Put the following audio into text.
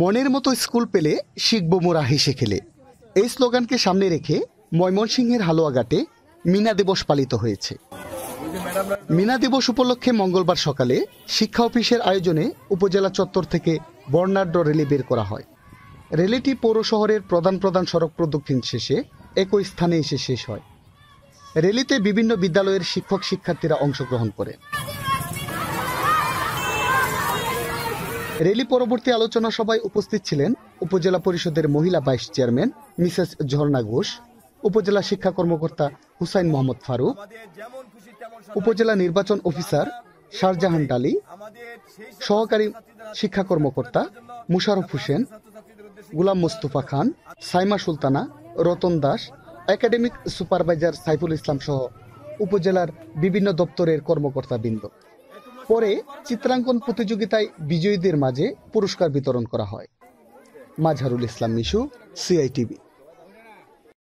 মনের মতো স্কুল পেলে শিখব মোরা হেসে খেলে। এই স্লোগানকে সামনে রেখে ময়মনসিংহের হালুয়াঘাটে মিনা দিবস পালিত হয়েছে। মিনা দিবস উপলক্ষে মঙ্গলবার সকালে শিক্ষা অফিসের আয়োজনে উপজেলা চত্বর থেকে বর্ণাঢ্য রেলি বের করা হয়। রেলিটি পৌর শহরের প্রধান প্রধান সড়ক প্রদক্ষিণ শেষে একই স্থানে এসে শেষ হয়। রেলিতে বিভিন্ন বিদ্যালয়ের শিক্ষক শিক্ষার্থীরা অংশগ্রহণ করে। র্যালি পরবর্তী আলোচনা সভায় উপস্থিত ছিলেন উপজেলা পরিষদের মহিলা vice chairman Mrs Jharna Ghosh, উপজেলা শিক্ষা কর্মকর্তা হুসাইন মোহাম্মদ ফারুক, উপজেলা নির্বাচন অফিসার শারজাহান ডালি, সহকারী শিক্ষা কর্মকর্তা মুশারফ হোসেন, গুলাম মোস্তফা খান, সাইমা সুলতানা, রতন দাস, একাডেমিক সুপারভাইজার সাইফুল ইসলাম সহ উপজেলার বিভিন্ন দপ্তরের কর্মকর্তাবৃন্দ। পরে চিত্রাঙ্কন প্রতিযোগিতায় বিজয়ীদের মাঝে পুরস্কার বিতরণ করা হয়। মাঝারুল ইসলাম মিশু সিআইটিভি